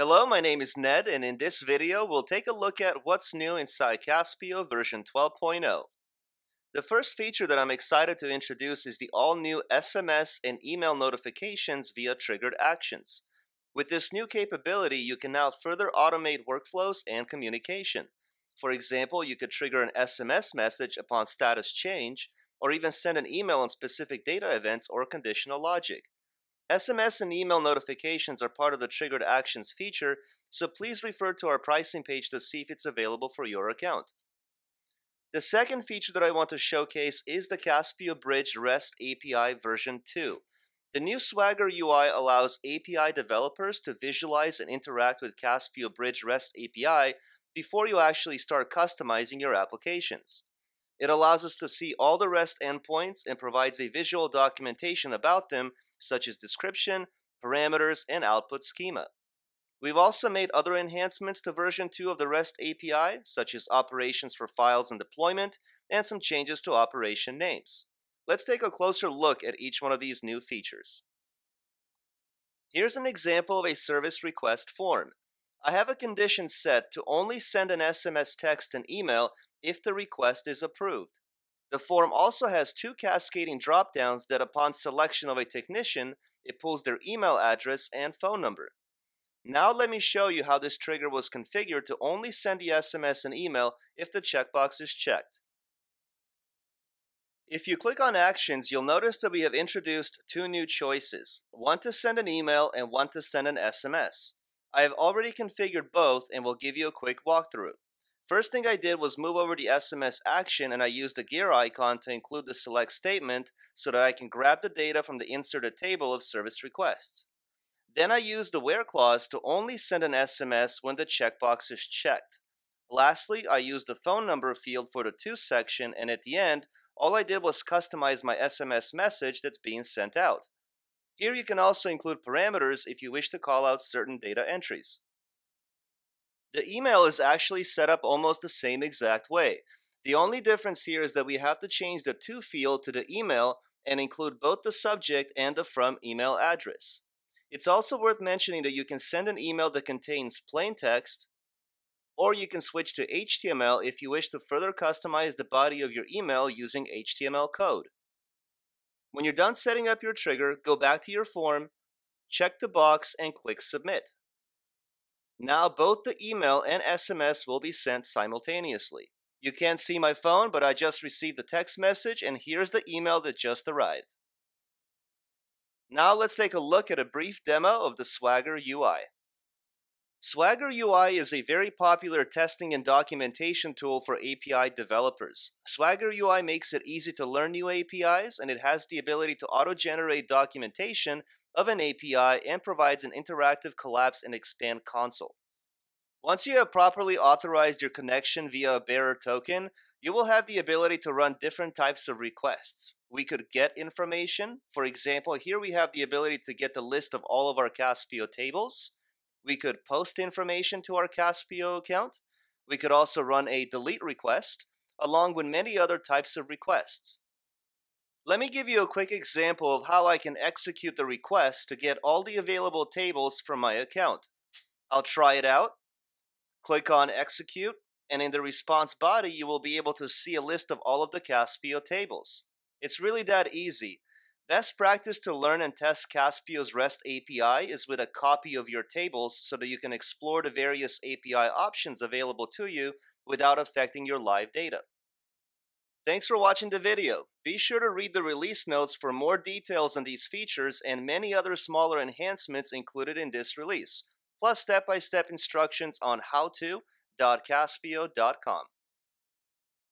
Hello, my name is Ned, and in this video, we'll take a look at what's new inside Caspio version 12.0. The first feature that I'm excited to introduce is the all-new SMS and email notifications via triggered actions. With this new capability, you can now further automate workflows and communication. For example, you could trigger an SMS message upon status change, or even send an email on specific data events or conditional logic. SMS and email notifications are part of the Triggered Actions feature, so please refer to our pricing page to see if it's available for your account. The second feature that I want to showcase is the Caspio Bridge REST API version 2. The new Swagger UI allows API developers to visualize and interact with Caspio Bridge REST API before you actually start customizing your applications. It allows us to see all the REST endpoints and provides a visual documentation about them such as description, parameters, and output schema. We've also made other enhancements to version 2 of the REST API, such as operations for files and deployment, and some changes to operation names. Let's take a closer look at each one of these new features. Here's an example of a service request form. I have a condition set to only send an SMS text and email if the request is approved. The form also has two cascading dropdowns that upon selection of a technician, it pulls their email address and phone number. Now let me show you how this trigger was configured to only send the SMS and email if the checkbox is checked. If you click on Actions, you'll notice that we have introduced two new choices, one to send an email and one to send an SMS. I have already configured both and will give you a quick walkthrough. First thing I did was move over the SMS action and I used the gear icon to include the select statement so that I can grab the data from the inserted table of service requests. Then I used the where clause to only send an SMS when the checkbox is checked. Lastly, I used the phone number field for the to section and at the end, all I did was customize my SMS message that's being sent out. Here you can also include parameters if you wish to call out certain data entries. The email is actually set up almost the same exact way. The only difference here is that we have to change the to field to the email and include both the subject and the from email address. It's also worth mentioning that you can send an email that contains plain text, or you can switch to HTML if you wish to further customize the body of your email using HTML code. When you're done setting up your trigger, go back to your form, check the box, and click Submit. Now both the email and SMS will be sent simultaneously. You can't see my phone, but I just received the text message and here's the email that just arrived. Now let's take a look at a brief demo of the Swagger UI. Swagger UI is a very popular testing and documentation tool for API developers. Swagger UI makes it easy to learn new APIs and it has the ability to auto-generate documentation of an API and provides an interactive collapse and expand console. Once you have properly authorized your connection via a bearer token, you will have the ability to run different types of requests. We could get information. For example, here we have the ability to get the list of all of our Caspio tables. We could post information to our Caspio account. We could also run a delete request, along with many other types of requests. Let me give you a quick example of how I can execute the request to get all the available tables from my account. I'll try it out. Click on Execute, and in the response body, you will be able to see a list of all of the Caspio tables. It's really that easy. Best practice to learn and test Caspio's REST API is with a copy of your tables so that you can explore the various API options available to you without affecting your live data. Thanks for watching the video. Be sure to read the release notes for more details on these features and many other smaller enhancements included in this release, plus step-by-step -step instructions on howto.caspio.com.